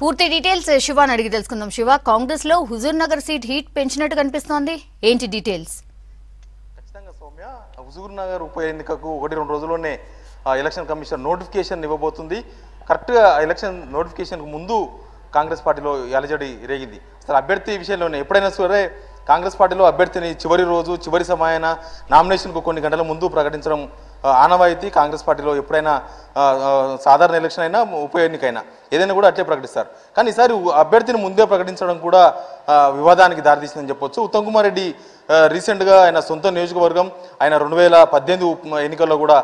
పూర్తి డీటెయిల్స్ శివాని అడిగి తెలుసుకుందాం. శివ కాంగ్రెస్లో హుజూర్ నగర్ సీట్ హీట్ పెంచినట్టు కనిపిస్తోంది. ఏంటి డీటెయిల్స్? ఖచ్చితంగా సౌమ్య హుజూర్ నగర్ ఉప ఎన్నికకు ఒకటి రెండు రోజుల్లోనే ఎలక్షన్ కమిషన్ నోటిఫికేషన్ ఇవ్వబోతుంది. కరెక్ట్గా ఎలక్షన్ నోటిఫికేషన్కు ముందు కాంగ్రెస్ పార్టీలో అలజడి రేగింది. అసలు అభ్యర్థి విషయంలోనే ఎప్పుడైనా సరే కాంగ్రెస్ పార్టీలో అభ్యర్థిని చివరి రోజు చివరి సమయాన నామినేషన్కు కొన్ని గంటల ముందు ప్రకటించడం ఆనవాయితీ కాంగ్రెస్ పార్టీలో ఎప్పుడైనా సాధారణ ఎలక్షన్ అయినా ఉప ఎన్నికైనా. ఏదైనా కూడా అట్లే ప్రకటిస్తారు. కానీ ఈసారి అభ్యర్థిని ముందే ప్రకటించడం కూడా వివాదానికి దారితీసిందని చెప్పొచ్చు. ఉత్తమ్ కుమార్ రెడ్డి రీసెంట్గా ఆయన సొంత నియోజకవర్గం ఆయన రెండు వేల పద్దెనిమిది ఎన్నికల్లో కూడా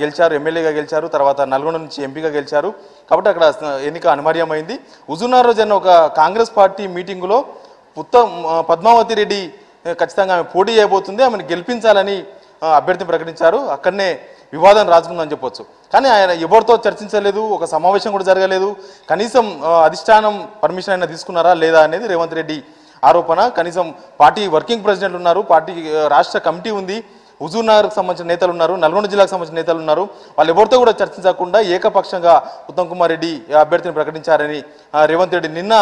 గెలిచారు ఎమ్మెల్యేగా గెలిచారు తర్వాత నల్గొండ నుంచి ఎంపీగా గెలిచారు. కాబట్టి అక్కడ ఎన్నిక అనివార్యమైంది. హుజూర్నగర్ రోజు జరిగిన ఒక కాంగ్రెస్ పార్టీ మీటింగులో ఉత్తమ్ పద్మావతి రెడ్డి ఖచ్చితంగా ఆమె పోటీ చేయబోతుంది ఆమెను గెలిపించాలని అభ్యర్థిని ప్రకటించారు. అక్కడనే వివాదం రాజుకుందని చెప్పొచ్చు. కానీ ఆయన ఎవరితో చర్చించలేదు ఒక సమావేశం కూడా జరగలేదు. కనీసం అధిష్టానం పర్మిషన్ అయినా తీసుకున్నారా లేదా అనేది రేవంత్ రెడ్డి ఆరోపణ. కనీసం పార్టీ వర్కింగ్ ప్రెసిడెంట్లు ఉన్నారు పార్టీ రాష్ట్ర కమిటీ ఉంది. హుజూర్ నగర్కి సంబంధించిన నేతలు ఉన్నారు నల్గొండ జిల్లాకు సంబంధించిన నేతలు ఉన్నారు. వాళ్ళు ఎవరితో కూడా చర్చించకుండా ఏకపక్షంగా ఉత్తమ్ కుమార్ రెడ్డి అభ్యర్థిని ప్రకటించారని రేవంత్ రెడ్డి నిన్న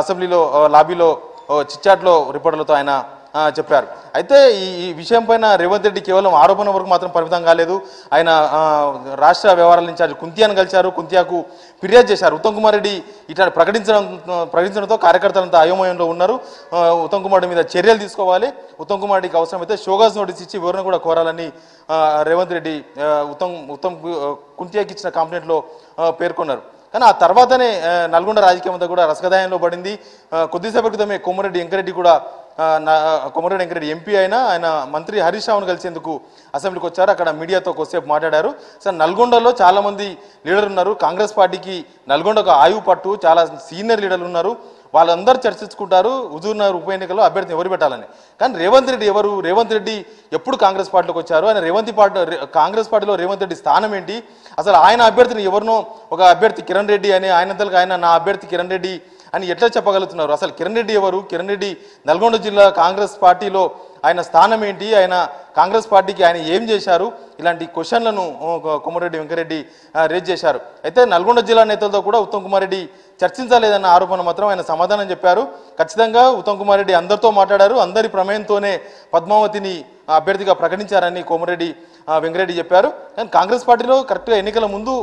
అసెంబ్లీలో లాబీలో చిచ్చాట్లో చిట్చాట్లో రిపోర్టర్లతో ఆయన చెప్పారు. అయితే ఈ విషయం పైన రేవంత్ రెడ్డి కేవలం ఆరోపణ వరకు మాత్రం పరిమితం కాలేదు. ఆయన రాష్ట్ర వ్యవహారాల ఇన్ఛార్జ్ కుంతియాను కలిశారు. కుంతియాకు ఫిర్యాదు చేశారు. ఉత్తమ్ కుమార్ రెడ్డి ఇట్లా ప్రకటించడం ప్రకటించడంతో కార్యకర్తలంతా అయోమయంలో ఉన్నారు. ఉత్తమ్ కుమార్ మీద చర్యలు తీసుకోవాలి. ఉత్తమ్ కుమార్ రెడ్డికి అవసరమైతే షోగాస్ నోటీస్ ఇచ్చి వివరణ కూడా కోరాలని రేవంత్ రెడ్డి ఉత్తమ్ ఉత్తమ్ కుంతియాకి ఇచ్చిన కంప్లైంట్లో పేర్కొన్నారు. కానీ ఆ తర్వాతనే నల్గొండ రాజకీయం అంతా కూడా రసగదాయంలో పడింది. కొద్దిసేపటి క్రితమే కొమ్మరెడ్డి వెంకరెడ్డి కూడా ఆ, నా- వెంకరెడ్డి ఎంపీ అయినా ఆయన మంత్రి హరీష్ రావును కలిసేందుకు అసెంబ్లీకి వచ్చారు. అక్కడ మీడియాతో కొద్దిసేపు మాట్లాడారు. సార్ నల్గొండలో చాలామంది లీడర్లు ఉన్నారు. కాంగ్రెస్ పార్టీకి నల్గొండ ఒక ఆయువు పట్టు. చాలా సీనియర్ లీడర్లు ఉన్నారు. వాళ్ళందరూ చర్చించుకుంటారు. హుజూర్నగర్ ఉప ఎన్నికల్లో అభ్యర్థిని ఎవరు పెట్టాలని. కానీ రేవంత్ రెడ్డి ఎవరు? రేవంత్ రెడ్డి ఎప్పుడు కాంగ్రెస్ పార్టీలోకి వచ్చారు? ఆయన రేవంత్ పార్టీ కాంగ్రెస్ పార్టీలో రేవంత్ రెడ్డి స్థానం ఏంటి? అసలు ఆయన అభ్యర్థిని ఎవరినో ఒక అభ్యర్థి కిరణ్ రెడ్డి అని ఆయనంతలకు ఆయన నా అభ్యర్థి కిరణ్ రెడ్డి అని ఎట్లా చెప్పగలుగుతున్నారు? అసలు కిరణ్ రెడ్డి ఎవరు? కిరణ్ రెడ్డి నల్గొండ జిల్లా కాంగ్రెస్ పార్టీలో ఆయన స్థానం ఏంటి? ఆయన కాంగ్రెస్ పార్టీకి ఆయన ఏం చేశారు? ఇలాంటి క్వశ్చన్లను కొమ్మరెడ్డి వెంకరెడ్డి రేజ్ చేశారు. అయితే నల్గొండ జిల్లా నేతలతో కూడా ఉత్తమ్ కుమార్ రెడ్డి చర్చించలేదన్న ఆరోపణ మాత్రం ఆయన సమాధానం చెప్పారు. ఖచ్చితంగా ఉత్తమ్ కుమార్ రెడ్డి అందరితో మాట్లాడారు. అందరి ప్రమేయంతోనే పద్మావతిని అభ్యర్థిగా ప్రకటించారని కోమరెడ్డి వెంకరెడ్డి చెప్పారు. కానీ కాంగ్రెస్ పార్టీలో కరెక్ట్గా ఎన్నికల ముందు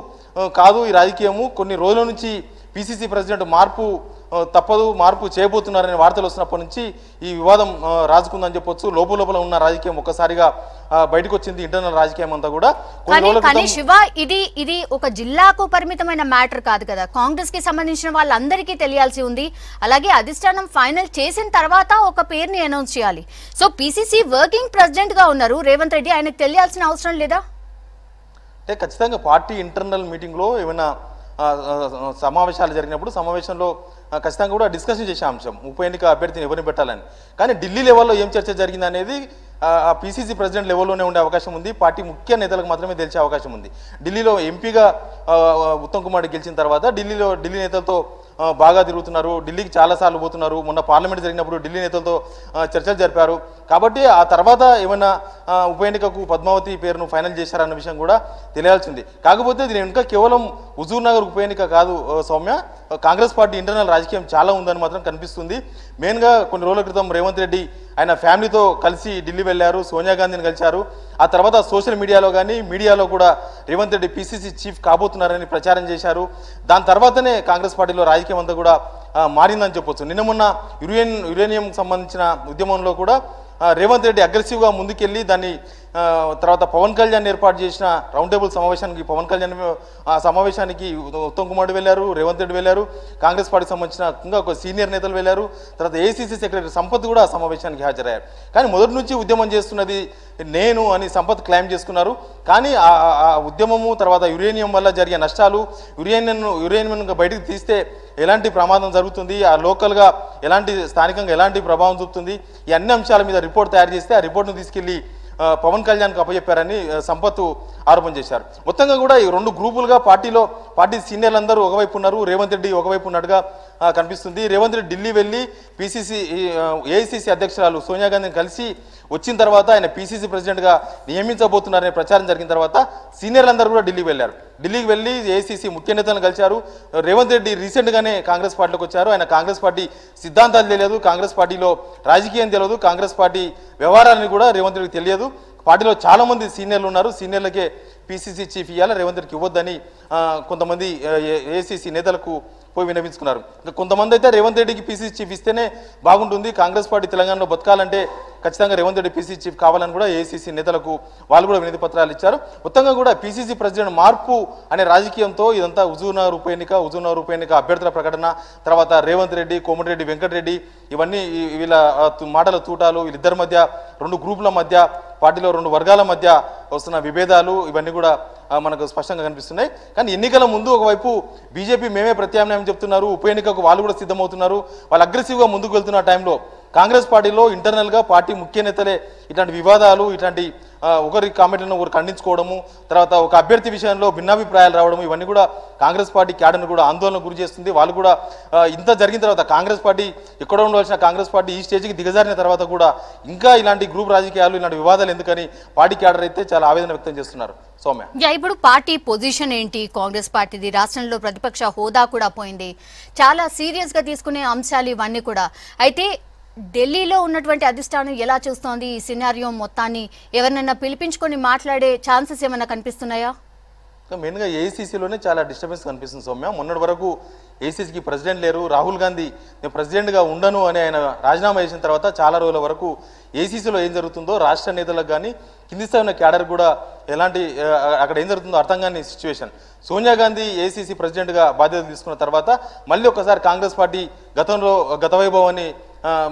కాదు ఈ రాజకీయము. కొన్ని రోజుల నుంచి పిసిసి ప్రెసిడెంట్ మార్పు తప్పదు మార్పు చేయబోతున్నారనే వార్తలు వస్తున్నప్పటి నుంచి ఈ వివాదం రాజుకుందని చెప్పొచ్చు. లోపల లోపల ఉన్న రాజకీయం ఒక్కసారిగా బయటకు వచ్చింది ఇంటర్నల్ రాజకీయం అంతా కూడా. కానీ శివ ఇది ఇది ఒక జిల్లాకు పరిమితమైన మ్యాటర్ కాదు కదా. కాంగ్రెస్కి సంబంధించిన వాళ్ళందరికీ తెలియాల్సి ఉంది. అలాగే అధిష్టానం ఫైనల్ చేసిన తర్వాత ఒక పేరుని అనౌన్స్ చేయాలి. సో పిసిసి వర్కింగ్ ప్రెసిడెంట్గా ఉన్నారు. రేవంత్ రెడ్డి ఆయనకు తెలియాల్సిన అవసరం లేదా? అంటే ఖచ్చితంగా పార్టీ ఇంటర్నల్ మీటింగ్లో ఏమైనా ఆ, ఆ, సమావేశాలు జరిగినప్పుడు సమావేశంలో ఖచ్చితంగా కూడా డిస్కషన్ చేసే అంశం. ఉప ఎన్నిక అభ్యర్థిని ఎవరిని పెట్టాలని. కానీ ఢిల్లీ లెవెల్లో ఏం చర్చ జరిగింది అనేది ఆ పీసీసీ ప్రెసిడెంట్ లెవెల్లోనే ఉండే అవకాశం ఉంది. పార్టీ ముఖ్య నేతలకు మాత్రమే తెలిసే అవకాశం ఉంది. ఢిల్లీలో ఎంపీగా ఉత్తమ్ కుమార్ గెలిచిన తర్వాత ఢిల్లీలో ఢిల్లీ నేతలతో బాగా తిరుగుతున్నారు. ఢిల్లీకి చాలాసార్లు పోతున్నారు. మొన్న పార్లమెంట్ జరిగినప్పుడు ఢిల్లీ నేతలతో చర్చలు జరిపారు. కాబట్టి ఆ తర్వాత ఏమైనా ఉప ఎన్నికకు పద్మావతి పేరును ఫైనల్ చేశారన్న విషయం కూడా తెలియాల్సింది. కాకపోతే దీని వెనుక కేవలం హుజూర్ నగర్ ఉప ఎన్నిక కాదు సౌమ్య. కాంగ్రెస్ పార్టీ ఇంటర్నల్ రాజకీయం చాలా ఉందని మాత్రం కనిపిస్తుంది. మెయిన్గా కొన్ని రోజుల క్రితం రేవంత్ రెడ్డి ఆయన ఫ్యామిలీతో కలిసి ఢిల్లీ వెళ్ళారు సోనియా గాంధీని కలిశారు. ఆ తర్వాత సోషల్ మీడియాలో కానీ మీడియాలో కూడా రేవంత్ రెడ్డి పిసిసి చీఫ్ కాబోతున్నారని ప్రచారం చేశారు. దాని తర్వాతనే కాంగ్రెస్ పార్టీలో రాజకీయం అంతా కూడా మారిందని చెప్పొచ్చు. నిన్న మొన్న యురేన్ యురేనియం సంబంధించిన ఉద్యమంలో కూడా రేవంత్ రెడ్డి అగ్రెసివ్గా ముందుకెళ్ళి దాన్ని తర్వాత పవన్ కళ్యాణ్ ఏర్పాటు చేసిన రౌండ్ టేబుల్ సమావేశానికి పవన్ కళ్యాణ్ ఆ సమావేశానికి ఉత్తమ్ కుమార్ వెళ్ళారు రేవంత్ రెడ్డి వెళ్ళారు కాంగ్రెస్ పార్టీకి సంబంధించిన ఇంకా ఒక సీనియర్ నేతలు వెళ్ళారు తర్వాత ఏసీసీ సెక్రటరీ సంపత్ కూడా ఆ సమావేశానికి హాజరయ్యారు. కానీ మొదటి నుంచి ఉద్యమం చేస్తున్నది నేను అని సంపత్ క్లైమ్ చేసుకున్నారు. కానీ ఆ ఆ- ఉద్యమము తర్వాత యురేనియం వల్ల జరిగే నష్టాలు యురేనియం యురేనియం బయటకు తీస్తే ఎలాంటి ప్రమాదం జరుగుతుంది ఆ లోకల్గా ఎలాంటి స్థానికంగా ఎలాంటి ప్రభావం చూపుతుంది ఈ అన్ని అంశాల మీద రిపోర్ట్ తయారు చేస్తే ఆ రిపోర్ట్ను తీసుకెళ్ళి పవన్ కళ్యాణ్కి అప్పచెప్పారని సంపత్ ఆరోపణ చేశారు. మొత్తంగా కూడా ఈ రెండు గ్రూపులుగా పార్టీలో పార్టీ సీనియర్లు అందరూ ఒకవైపు ఉన్నారు రేవంత్ రెడ్డి ఒకవైపు ఉన్నట్టుగా కనిపిస్తుంది. రేవంత్ రెడ్డి ఢిల్లీ వెళ్ళి పిసిసి ఏఐసిసి అధ్యక్షురాలు సోనియా గాంధీని కలిసి వచ్చిన తర్వాత ఆయన పిసిసి ప్రెసిడెంట్గా నియమించబోతున్నారనే ప్రచారం జరిగిన తర్వాత సీనియర్లందరూ కూడా ఢిల్లీకి వెళ్ళారు. ఢిల్లీకి వెళ్ళి ఏసీసీ ముఖ్య నేతలను కలిశారు. రేవంత్ రెడ్డి రీసెంట్గానే కాంగ్రెస్ పార్టీలోకి వచ్చారు. ఆయన కాంగ్రెస్ పార్టీ సిద్ధాంతాలు తెలియదు కాంగ్రెస్ పార్టీలో రాజకీయం తెలియదు కాంగ్రెస్ పార్టీ వ్యవహారాన్ని కూడా రేవంత్ రెడ్డికి తెలియదు. పార్టీలో చాలామంది సీనియర్లు ఉన్నారు. సీనియర్లకే పిసిసి చీఫ్ ఇవ్వాలి రేవంత్ రెడ్డికి ఇవ్వద్దని కొంతమంది ఏసీసీ నేతలకు పోయి వినవించుకున్నారు ఇంకా కొంతమంది అయితే రేవంత్ రెడ్డికి పీసీ చీఫ్ ఇస్తేనే బాగుంటుంది. కాంగ్రెస్ పార్టీ తెలంగాణలో బతకాలంటే ఖచ్చితంగా రేవంత్ రెడ్డి పీసీ చీఫ్ కావాలని కూడా ఏసీసీ నేతలకు వాళ్ళు కూడా వినతి పత్రాలు ఇచ్చారు. మొత్తంగా కూడా పీసీసీ ప్రెసిడెంట్ మార్పు అనే రాజకీయంతో ఇదంతా హుజూర్నగర్ ఉప ఎన్నిక హుజూర్నగర్ ఉప ఎన్నిక అభ్యర్థుల ప్రకటన తర్వాత రేవంత్ రెడ్డి కోమటిరెడ్డి వెంకటరెడ్డి ఇవన్నీ వీళ్ళ మాటల తూటాలు వీళ్ళిద్దరి మధ్య రెండు గ్రూపుల మధ్య పార్టీలో రెండు వర్గాల మధ్య వస్తున్న విభేదాలు ఇవన్నీ కూడా మనకు స్పష్టంగా కనిపిస్తున్నాయి. కానీ ఎన్నికల ముందు ఒకవైపు బీజేపీ మేమే ప్రత్యామ్నాయం చెప్తున్నారు ఉప ఎన్నికకు వాళ్ళు కూడా సిద్ధమవుతున్నారు. వాళ్ళు అగ్రెసివ్గా ముందుకు వెళ్తున్న టైంలో కాంగ్రెస్ పార్టీలో ఇంటర్నల్గా పార్టీ ముఖ్య నేతలే ఇట్లాంటి వివాదాలు ఇట్లాంటి ఒకరి కామెంట్లను ఒకరు ఖండించుకోవడము తర్వాత ఒక అభ్యర్థి విషయంలో భిన్నాభిప్రాయాలు రావడం ఇవన్నీ కూడా కాంగ్రెస్ పార్టీ క్యాడర్ను కూడా ఆందోళన గురి చేస్తుంది. వాళ్ళు కూడా ఇంత జరిగిన తర్వాత కాంగ్రెస్ పార్టీ ఎక్కడ ఉండవలసిన కాంగ్రెస్ పార్టీ ఈ స్టేజ్కి దిగజారిన తర్వాత కూడా ఇంకా ఇలాంటి గ్రూప్ రాజకీయాలు ఇలాంటి వివాదాలు ఎందుకని పార్టీ క్యాడర్ అయితే చాలా ఆవేదన వ్యక్తం చేస్తున్నారు. సౌమ్య. ఇప్పుడు పార్టీ పొజిషన్ ఏంటి? కాంగ్రెస్ పార్టీది రాష్ట్రంలో ప్రతిపక్ష హోదా కూడా పోయింది. చాలా సీరియస్గా తీసుకునే అంశాలు ఇవన్నీ కూడా. అయితే ఢిల్లీలో ఉన్నటువంటి అధిష్టానం ఎలా చూస్తోంది? ఈ సినారియో మొత్తాన్ని ఎవరినైనా పిలిపించుకొని మాట్లాడే ఛాన్సెస్ ఏమైనా కనిపిస్తున్నాయా? మెయిన్గా ఏఐసీసీలోనే చాలా డిస్టర్బెన్స్ కనిపిస్తుంది సౌమ్య. మొన్నటి వరకు ఏసీసీకి ప్రెసిడెంట్ లేరు. రాహుల్ గాంధీ నేను ప్రెసిడెంట్గా ఉండను అని ఆయన రాజీనామా చేసిన తర్వాత చాలా రోజుల వరకు ఏసీసీలో ఏం జరుగుతుందో రాష్ట్ర నేతలకు కానీ కింది స్థాయి ఉన్న క్యాడర్ కూడా ఎలాంటి అక్కడ ఏం జరుగుతుందో అర్థం కాని సిచ్యువేషన్ సోనియా గాంధీ ఏసీసీ ప్రెసిడెంట్గా బాధ్యతలు తీసుకున్న తర్వాత మళ్ళీ ఒకసారి కాంగ్రెస్ పార్టీ గతంలో గత వైభవాన్ని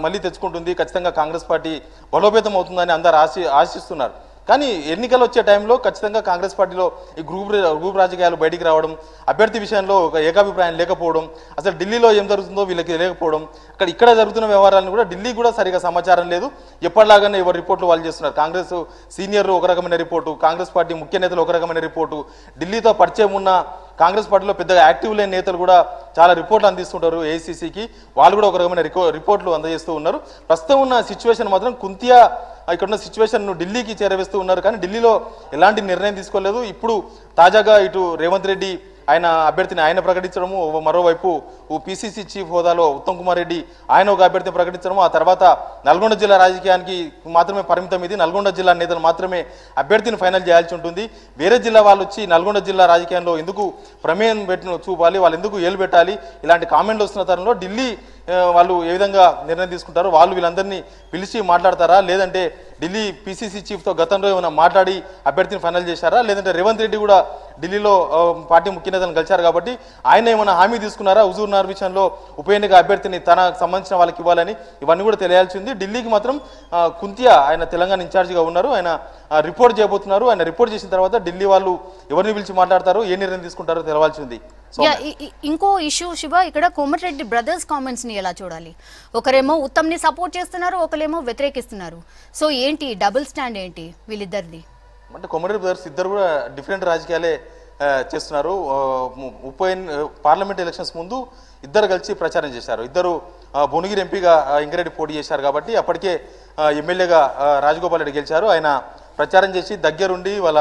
మళ్ళీ తెచ్చుకుంటుంది. ఖచ్చితంగా కాంగ్రెస్ పార్టీ బలోపేతం అవుతుందని అందరు ఆశి ఆశిస్తున్నారు. కానీ ఎన్నికలు వచ్చే టైంలో ఖచ్చితంగా కాంగ్రెస్ పార్టీలో ఈ గ్రూప్ గ్రూప్ రాజకీయాలు బయటికి రావడం అభ్యర్థి విషయంలో ఒక ఏకాభిప్రాయం లేకపోవడం అసలు ఢిల్లీలో ఏం జరుగుతుందో వీళ్ళకి లేకపోవడం అక్కడ ఇక్కడ జరుగుతున్న వ్యవహారాలను కూడా ఢిల్లీ కూడా సరిగా సమాచారం లేదు. ఎప్పటిలాగానే ఎవరు రిపోర్ట్లు వాళ్ళు చేస్తున్నారు. కాంగ్రెస్ సీనియర్లు ఒక రకమైన రిపోర్టు కాంగ్రెస్ పార్టీ ముఖ్య నేతలు ఒక రకమైన రిపోర్టు ఢిల్లీతో పరిచయం ఉన్న కాంగ్రెస్ పార్టీలో పెద్దగా యాక్టివ్ లేని నేతలు కూడా చాలా రిపోర్ట్లు అందిస్తుంటారు ఏసీసీకి వాళ్ళు కూడా ఒక రకమైన రికో- రిపోర్ట్లు అందజేస్తూ ఉన్నారు. ప్రస్తుతం ఉన్న సిచ్యువేషన్ మాత్రం కుంతియా ఇక్కడ ఉన్న సిచ్యువేషన్ను ఢిల్లీకి చేరవేస్తూ ఉన్నారు. కానీ ఢిల్లీలో ఎలాంటి నిర్ణయం తీసుకోలేదు. ఇప్పుడు తాజాగా ఇటు రేవంత్ రెడ్డి ఆయన అభ్యర్థిని ఆయన ప్రకటించడము ఓ మరోవైపు ఓ పిసిసి చీఫ్ హోదాలో ఉత్తమ్ కుమార్ రెడ్డి ఆయన ఒక అభ్యర్థిని ప్రకటించడము ఆ తర్వాత నల్గొండ జిల్లా రాజకీయానికి మాత్రమే పరిమితం ఇది. నల్గొండ జిల్లా నేతలు మాత్రమే అభ్యర్థిని ఫైనల్ చేయాల్సి ఉంటుంది. వేరే జిల్లా వాళ్ళు వచ్చి నల్గొండ జిల్లా రాజకీయాల్లో ఎందుకు ప్రమేయం పెట్టిన చూపాలి వాళ్ళు ఎందుకు ఏలు పెట్టాలి ఇలాంటి కామెంట్లు వస్తున్న తరంలో ఢిల్లీ వాళ్ళు ఏ విధంగా నిర్ణయం తీసుకుంటారో వాళ్ళు వీళ్ళందరినీ పిలిచి మాట్లాడతారా? లేదంటే ఢిల్లీ పిసిసి చీఫ్తో గతంలో ఏమైనా మాట్లాడి అభ్యర్థిని ఫైనల్ చేశారా? లేదంటే రేవంత్ రెడ్డి కూడా ఢిల్లీలో పార్టీ ముఖ్య నేతలను కలిశారు కాబట్టి ఆయన ఏమైనా హామీ తీసుకున్నారా? హుజూర్ నార్ విషయంలో ఉప ఎన్నిక అభ్యర్థిని తనకు సంబంధించిన వాళ్ళకి ఇవ్వాలని ఇవన్నీ కూడా తెలియాల్సింది ఢిల్లీకి మాత్రం కుంతియా ఆయన తెలంగాణ ఇన్ఛార్జిగా ఉన్నారు. ఆయన రిపోర్ట్ చేయబోతున్నారు. ఆయన రిపోర్ట్ చేసిన తర్వాత ఢిల్లీ వాళ్ళు ఎవరిని పిలిచి మాట్లాడతారో ఏ నిర్ణయం తీసుకుంటారో తెలవాల్సి ఉంది ఇంకో ఇష్యూ శివ ఇక్కడ కోమటిరెడ్డి బ్రదర్స్ కామెంట్స్ని ఎలా చూడాలి? ఒకరేమో ఉత్తమ్ని సపోర్ట్ చేస్తున్నారు ఒకరేమో వ్యతిరేకిస్తున్నారు. సో ఏంటి డబుల్ స్టాండ్ ఏంటి వీళ్ళిద్దరిది? అంటే కొమరెడ్డి బ్రదర్స్ ఇద్దరు కూడా డిఫరెంట్ రాజకీయాలే చేస్తున్నారు. ఉప పార్లమెంట్ ఎలక్షన్స్ ముందు ఇద్దరు కలిసి ప్రచారం చేశారు. ఇద్దరు భువనగిరి ఎంపీగా ఇంగిరెడ్డి పోటీ చేశారు కాబట్టి అప్పటికే ఎమ్మెల్యేగా రాజగోపాల్ రెడ్డి గెలిచారు. ఆయన ప్రచారం చేసి దగ్గరుండి వాళ్ళ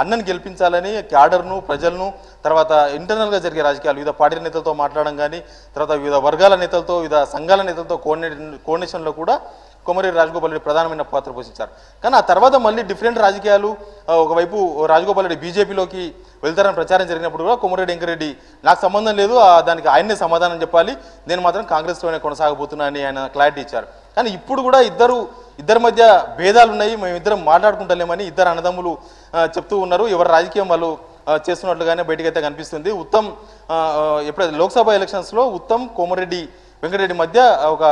అన్నను గెలిపించాలని క్యాడర్ను ప్రజలను తర్వాత ఇంటర్నల్గా జరిగే రాజకీయాలు వివిధ పార్టీ నేతలతో మాట్లాడడం కానీ తర్వాత వివిధ వర్గాల నేతలతో వివిధ సంఘాల నేతలతో కోఆర్డినేట్ కోఆర్డినేషన్లో కూడా కొమరెడ్డి రాజగోపాల్ రెడ్డి ప్రధానమైన పాత్ర పోషించారు. కానీ ఆ తర్వాత మళ్ళీ డిఫరెంట్ రాజకీయాలు ఒకవైపు రాజగోపాల్ రెడ్డి బీజేపీలోకి వెళ్తారని ప్రచారం జరిగినప్పుడు కూడా కొమరెడ్డి వెంకరెడ్డి నాకు సంబంధం లేదు దానికి ఆయన్నే సమాధానం చెప్పాలి నేను మాత్రం కాంగ్రెస్లోనే కొనసాగబోతున్నా అని ఆయన క్లారిటీ ఇచ్చారు. కానీ ఇప్పుడు కూడా ఇద్దరు ఇద్దరి మధ్య భేదాలు ఉన్నాయి మేము ఇద్దరం మాట్లాడుకుంటలేమని ఇద్దరు అన్నదమ్ములు చెప్తూ ఉన్నారు. ఎవరి రాజకీయం వాళ్ళు చేస్తున్నట్లుగానే బయటకైతే కనిపిస్తుంది. ఉత్తమ్ ఎప్పుడైతే లోక్సభ ఎలక్షన్స్లో ఉత్తమ్ కోమరెడ్డి వెంకటరెడ్డి మధ్య ఒక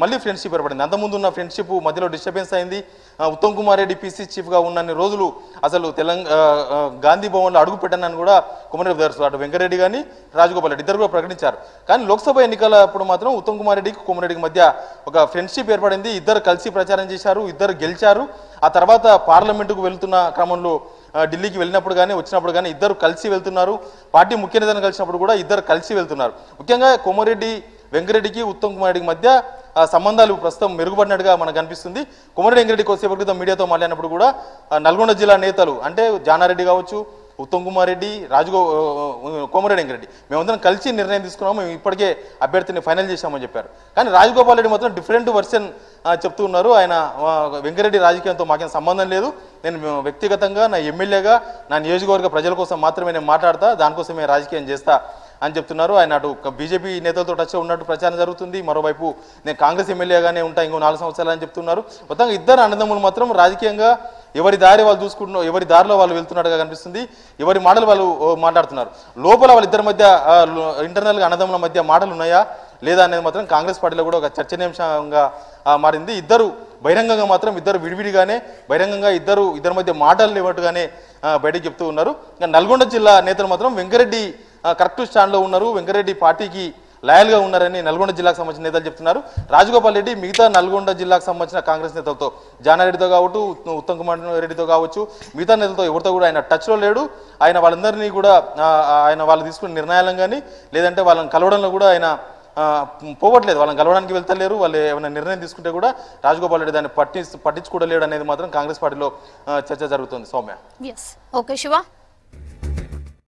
మళ్ళీ ఫ్రెండ్షిప్ ఏర్పడింది. అంతకుముందు ఉన్న ఫ్రెండ్షిప్ మధ్యలో డిస్టర్బెన్స్ అయింది. ఉత్తమ్ కుమార్ రెడ్డి పీసీ చీఫ్గా ఉన్నన్ని రోజులు అసలు తెలంగాణ గాంధీ భవన్లో అడుగు పెట్టానని కూడా కుమారెడ్డి బ్రదర్స్ అటు వెంకరెడ్డి కానీ రాజగోపాల్ రెడ్డి ఇద్దరు కూడా ప్రకటించారు. కానీ లోక్సభ ఎన్నికలప్పుడు మాత్రం ఉత్తమ్ కుమార్ రెడ్డికి కుమారెడ్డికి మధ్య ఒక ఫ్రెండ్షిప్ ఏర్పడింది. ఇద్దరు కలిసి ప్రచారం చేశారు ఇద్దరు గెలిచారు. ఆ తర్వాత పార్లమెంటుకు వెళ్తున్న క్రమంలో ఢిల్లీకి వెళ్ళినప్పుడు కానీ వచ్చినప్పుడు కానీ ఇద్దరు కలిసి వెళ్తున్నారు. పార్టీ ముఖ్య నేతను కలిసినప్పుడు కూడా ఇద్దరు కలిసి వెళ్తున్నారు. ముఖ్యంగా కోమరెడ్డి వెంకరెడ్డికి ఉత్తమ్ కుమార్ మధ్య సంబంధాలు ప్రస్తుతం మెరుగుపడినట్టుగా మనకు కనిపిస్తుంది కొమరెడ్డి వెంకరెడ్డి కొద్దిసేపటి క్రితం మీడియాతో మాట్లాడినప్పుడు కూడా నల్గొండ జిల్లా నేతలు అంటే జానారెడ్డి కావచ్చు ఉత్తమ్ కుమార్ రెడ్డి రాజగో కోమరెడ్డి వెంకరెడ్డి మేమందరం కలిసి నిర్ణయం తీసుకున్నాము మేము ఇప్పటికే అభ్యర్థిని ఫైనల్ చేశామని చెప్పారు. కానీ రాజగోపాల్ రెడ్డి మాత్రం డిఫరెంట్ వర్షన్ చెప్తూ ఉన్నారు. ఆయన వెంకరెడ్డి రాజకీయంతో మాకేం సంబంధం లేదు. నేను వ్యక్తిగతంగా నా ఎమ్మెల్యేగా నా నియోజకవర్గ ప్రజల కోసం మాత్రమే నేను మాట్లాడతా దానికోసమే రాజకీయం చేస్తా అని చెప్తున్నారు. ఆయన అటు బీజేపీ నేతలతో టచ్ ఉన్నట్టు ప్రచారం జరుగుతుంది. మరోవైపు నేను కాంగ్రెస్ ఎమ్మెల్యేగానే ఉంటా ఇంకో నాలుగు సంవత్సరాలు అని చెప్తున్నారు. మొత్తంగా ఇద్దరు అన్నదమ్ములు మాత్రం రాజకీయంగా ఎవరి దారి వాళ్ళు చూసుకుంటున్న ఎవరి దారిలో వాళ్ళు వెళ్తున్నట్టుగా కనిపిస్తుంది. ఎవరి మాటలు వాళ్ళు మాట్లాడుతున్నారు. లోపల వాళ్ళిద్దరి మధ్య ఇంటర్నల్గా అన్నదమ్ముల మధ్య మాటలు ఉన్నాయా? లేదా అనేది మాత్రం కాంగ్రెస్ పార్టీలో కూడా ఒక చర్చనీయాంశంగా మారింది. ఇద్దరు బహిరంగంగా మాత్రం ఇద్దరు విడివిడిగానే బహిరంగంగా ఇద్దరు ఇద్దరి మధ్య మాటలు లేవట్టుగానే బయటకు చెప్తూ ఉన్నారు. నల్గొండ జిల్లా నేతలు మాత్రం వెంకరెడ్డి కరెక్ట్ స్టాండ్లో ఉన్నారు. వెంకరెడ్డి పార్టీకి లాయల్గా ఉన్నారని నల్గొండ జిల్లాకు సంబంధించిన నేతలు చెప్తున్నారు. రాజగోపాల్ రెడ్డి మిగతా నల్గొండ జిల్లాకు సంబంధించిన కాంగ్రెస్ నేతలతో జానారెడ్డితో కావచ్చు ఉత్తమ్ కుమార్ రెడ్డితో కావచ్చు మిగతా నేతలతో ఎవరితో కూడా ఆయన టచ్లో లేడు. ఆయన వాళ్ళందరినీ కూడా ఆయన వాళ్ళు తీసుకున్న నిర్ణయాలను కానీ లేదంటే వాళ్ళని కలవడంలో కూడా ఆయన పోవట్లేదు. వాళ్ళని కలవడానికి వెళ్తలేరు. వాళ్ళు ఏమైనా నిర్ణయం తీసుకుంటే కూడా రాజగోపాల్ రెడ్డి దాన్ని పట్టి పట్టించుకోవలేడు అనేది మాత్రం కాంగ్రెస్ పార్టీలో చర్చ జరుగుతుంది. సౌమ్య. ఓకే శివ